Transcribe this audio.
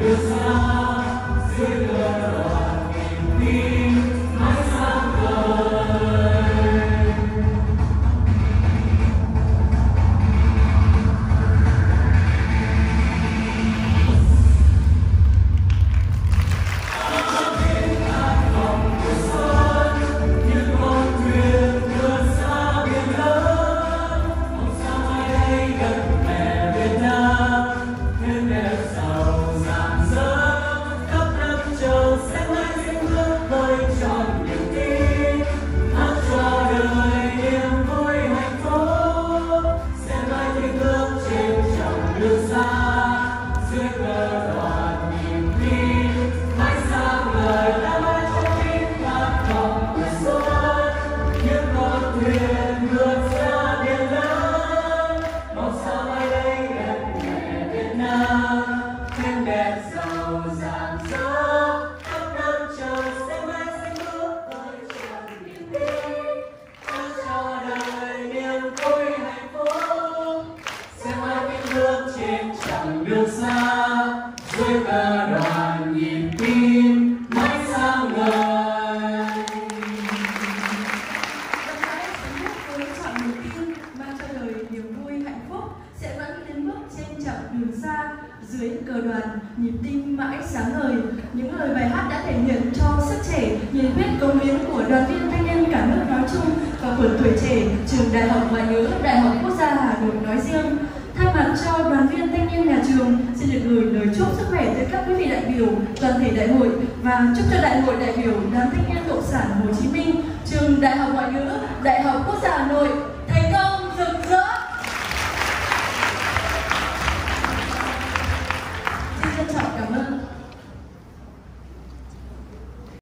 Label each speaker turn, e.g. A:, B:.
A: Yes. chẳng được xa, dưới ta đoàn nhịp tim mãi sáng ngời. Dưới cờ đoàn nhịp tim mãi sáng ngời. Những lời bài hát đã thể hiện cho sức trẻ, nhiệt huyết cống hiến của đoàn viên thanh niên cả nước nói chung và của tuổi trẻ trường đại học và nhớ đại học quốc gia hà nội nói riêng. Thay mặt cho đoàn viên thanh niên nhà trường, xin được gửi lời chúc sức khỏe tới các quý vị đại biểu, toàn thể đại hội. Và chúc cho đại hội đại biểu đoàn thanh niên cộng sản Hồ Chí Minh, trường Đại học Ngoại ngữ, Đại học quốc gia hà nội